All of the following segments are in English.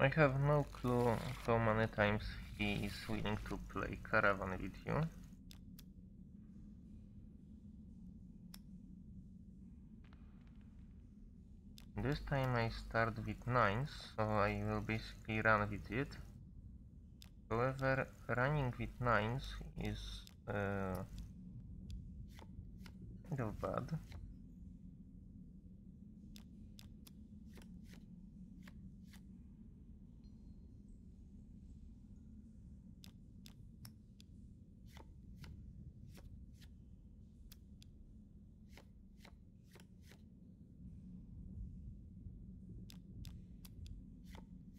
I have no clue how many times he is willing to play Caravan with you. This time I start with 9s, so I will basically run with it. However, running with 9s is uh, kind of bad.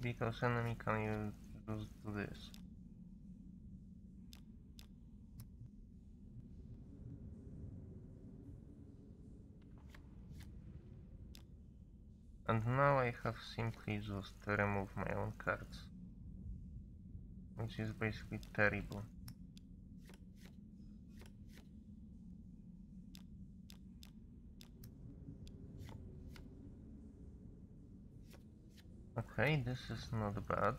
Because enemy can use this. And now I have simply just to remove my own cards. Which is basically terrible. Okay, this is not bad.